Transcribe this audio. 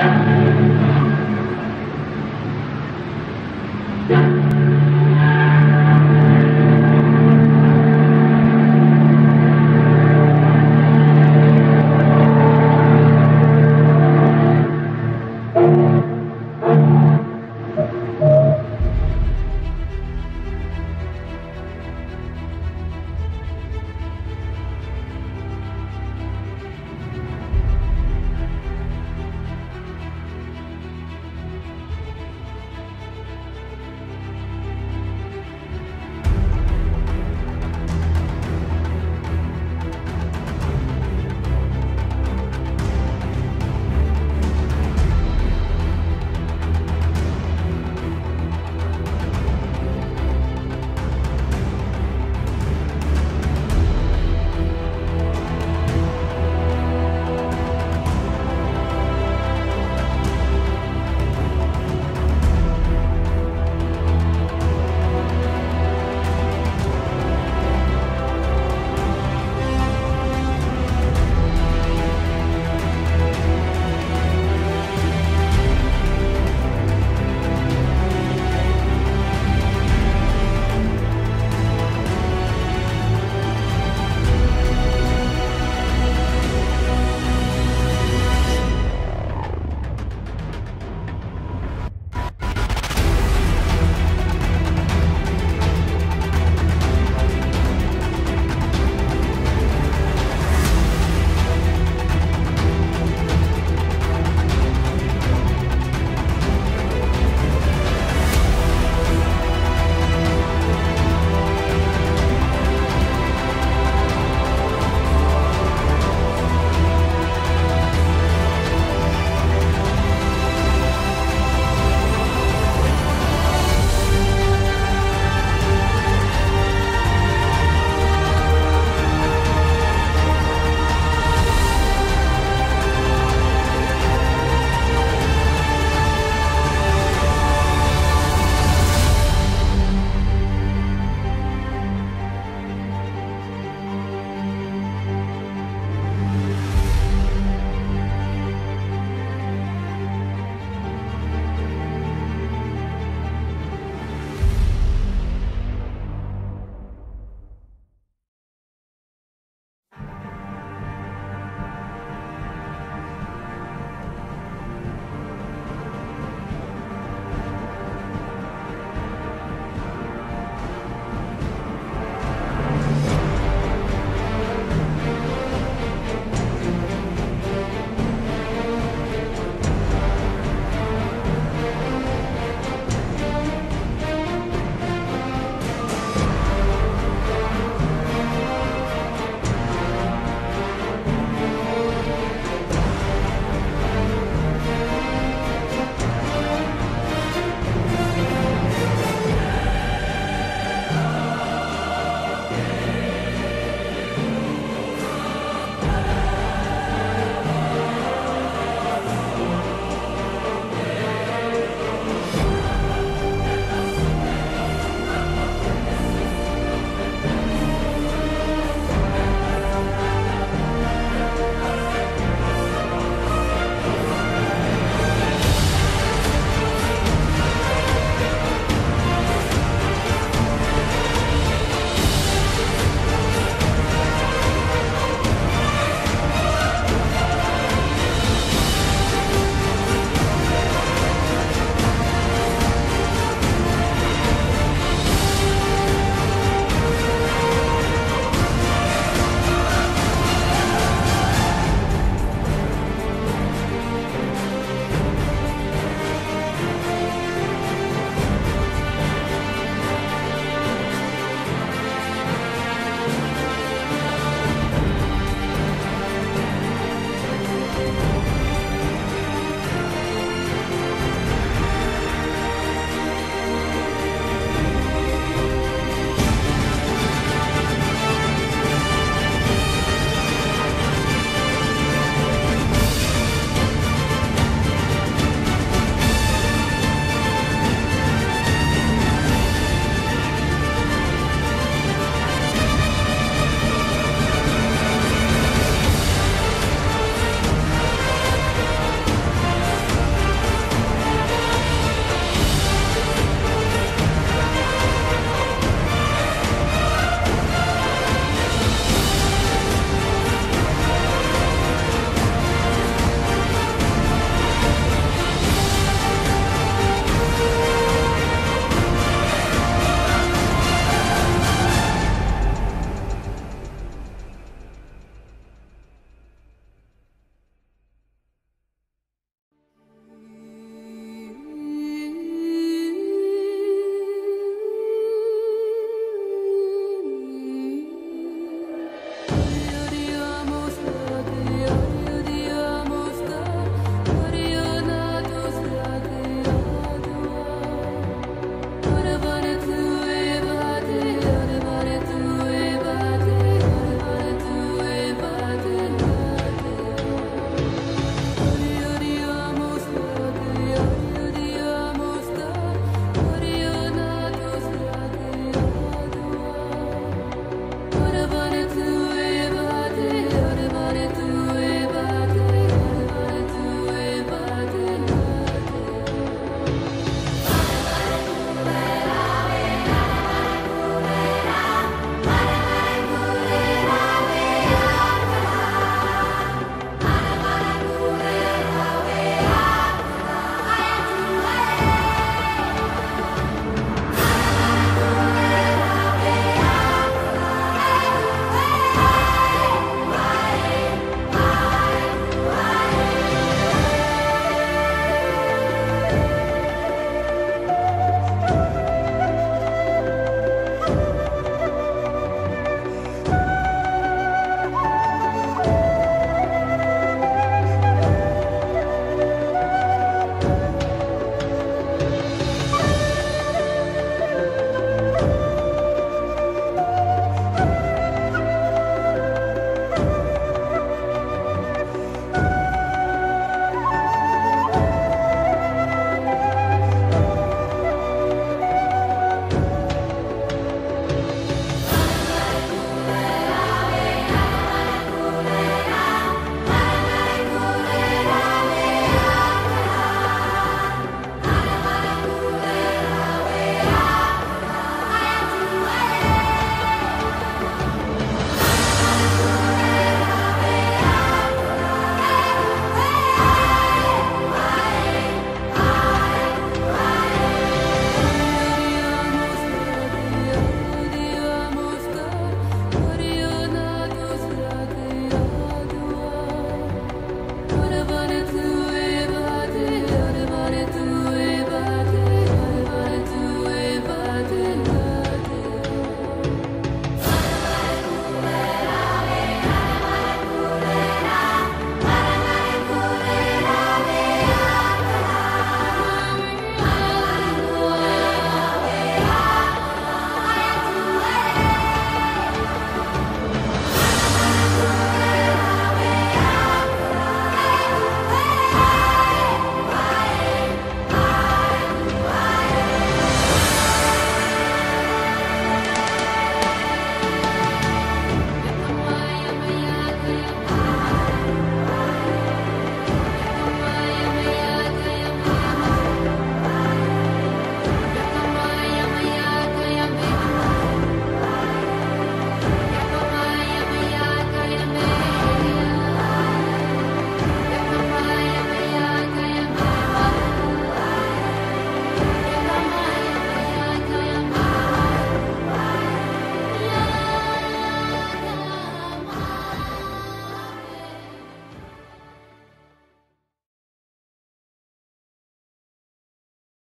Música